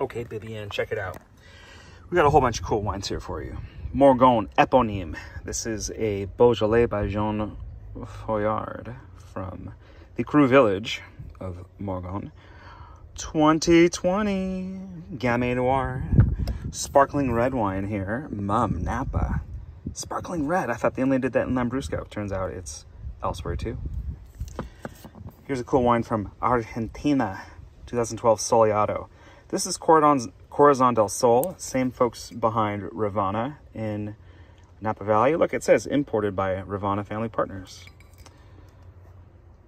Okay, Bibian, check it out. We got a whole bunch of cool wines here for you. Morgon Eponyme. This is a Beaujolais by Jean Foillard from the Cru Village of Morgon. 2020 Gamay Noir. Sparkling red wine here. Mumm Napa. Sparkling red. I thought they only did that in Lambrusco. Turns out it's elsewhere too. Here's a cool wine from Argentina. 2012 Soleado. This is Corazon, Corazon del Sol, same folks behind Revana in Napa Valley. Look, it says imported by Revana Family Partners.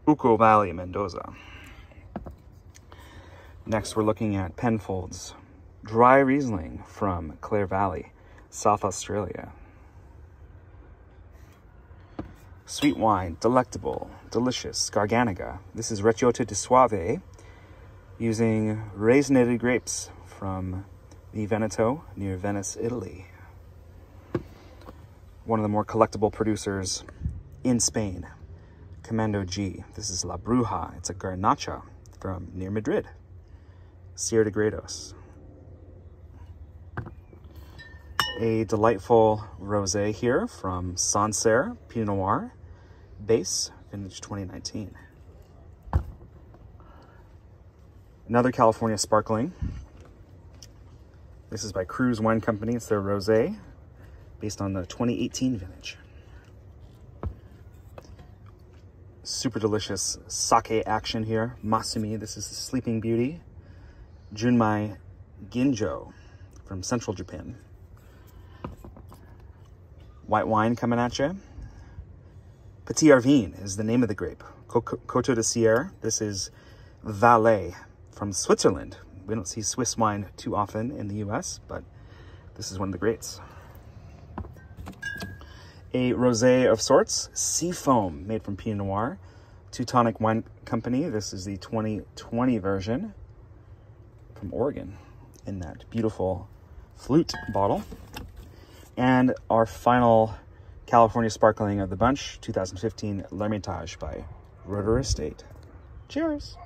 Uco Valley, Mendoza. Next, we're looking at Penfolds Dry Riesling from Clare Valley, South Australia. Sweet wine, delectable, delicious, Garganega. This is Recioto di Soave, using raisinated grapes from the Veneto near Venice, Italy. One of the more collectible producers in Spain, Comando G. This is La Bruja. It's a Garnacha from near Madrid, Sierra de Gredos. A delightful rosé here from Sancerre Pinot Noir, base, vintage 2019. Another California sparkling. This is by Cruse Wine Company. It's their rosé, based on the 2018 vintage. Super delicious sake action here. Masumi, this is the Sleeping Beauty. Junmai Ginjo from Central Japan. White wine coming at you. Petite Arvine is the name of the grape. Coteaux de Sierre. This is Valais from Switzerland. We don't see Swiss wine too often in the US, but this is one of the greats. A rosé of sorts, Seafoam, made from Pinot Noir. Teutonic Wine Company. This is the 2020 version from Oregon in that beautiful flute bottle. And our final California sparkling of the bunch, 2015 L'Ermitage by Roederer Estate. Cheers!